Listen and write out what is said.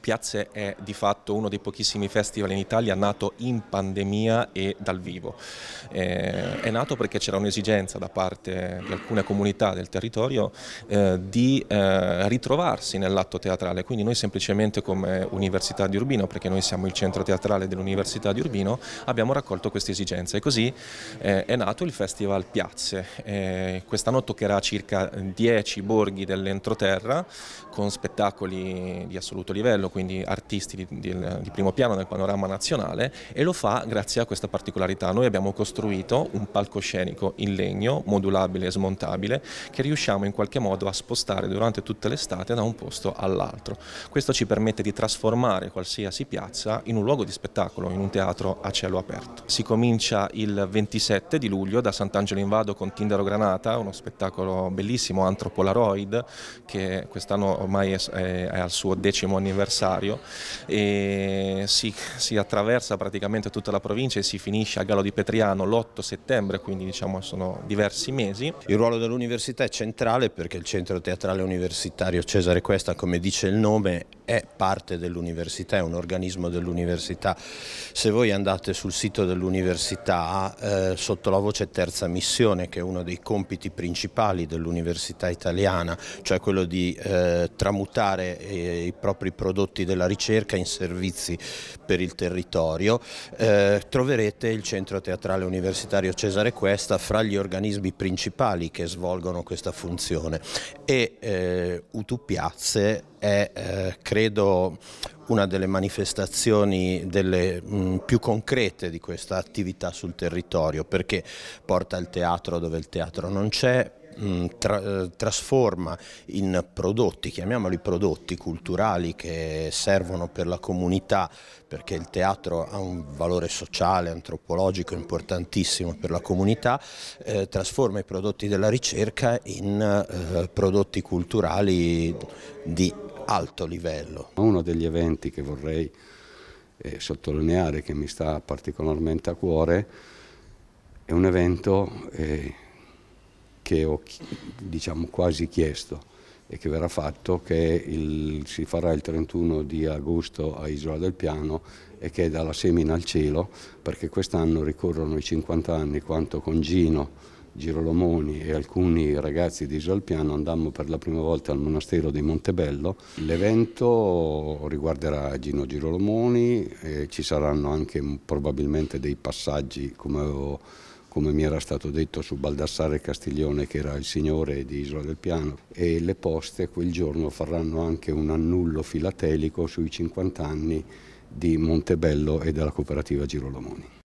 Piazze è di fatto uno dei pochissimi festival in Italia nato in pandemia e dal vivo. Eh, è nato perché c'era un'esigenza da parte di alcune comunità del territorio eh, di eh, ritrovarsi nell'atto teatrale, quindi noi semplicemente come Università di Urbino, perché noi siamo il centro teatrale dell'Università di Urbino, abbiamo raccolto questa esigenza e così eh, è nato il Festival Piazze. Eh, quest'anno toccherà circa 10 borghi dell'entroterra con spettacoli di assoluto livello, quindi artisti di, di, di, primo piano nel panorama nazionale e lo fa grazie a questa particolarità. Noi abbiamo costruito un palcoscenico in legno, modulabile e smontabile, che riusciamo in qualche modo a spostare durante tutta l'estate da un posto all'altro. Questo ci permette di trasformare qualsiasi piazza in un luogo di spettacolo, in un teatro a cielo aperto. Si comincia il 27 di luglio da Sant'Angelo in Vado con Tindaro Granata, uno spettacolo bellissimo, Antropolaroid, che quest'anno ormai è, è, è al suo decimo anniversario avversario e si, si, attraversa praticamente tutta la provincia e si finisce a Gallo di Petriano l'8 settembre, quindi diciamo sono diversi mesi. Il ruolo dell'università è centrale perché il centro teatrale universitario Cesare Questa, come dice il nome, è parte dell'università, è un organismo dell'università. Se voi andate sul sito dell'università eh, sotto la voce terza missione, che è uno dei compiti principali dell'università italiana, cioè quello di eh, tramutare eh, i propri prodotti della ricerca in servizi per il territorio, eh, troverete il centro teatrale universitario Cesare Questa fra gli organismi principali che svolgono questa funzione. E eh, Utu Piazze è eh, credo una delle manifestazioni delle, mh, più concrete di questa attività sul territorio perché porta il teatro dove il teatro non c'è, tra, eh, trasforma in prodotti, chiamiamoli prodotti culturali che servono per la comunità perché il teatro ha un valore sociale, antropologico importantissimo per la comunità, eh, trasforma i prodotti della ricerca in eh, prodotti culturali di alto livello. Uno degli eventi che vorrei eh, sottolineare che mi sta particolarmente a cuore è un evento eh, che ho diciamo, quasi chiesto e che verrà fatto, che il, si farà il 31 di agosto a Isola del Piano e che è dalla semina al cielo, perché quest'anno ricorrono i 50 anni quanto con Gino Girolomoni e alcuni ragazzi di Isola del Piano andammo per la prima volta al monastero di Montebello. L'evento riguarderà Gino Girolomoni ci saranno anche probabilmente dei passaggi come avevo come mi era stato detto su Baldassare Castiglione che era il signore di Isola del Piano e le poste quel giorno faranno anche un annullo filatelico sui 50 anni di Montebello e della cooperativa Girolomoni.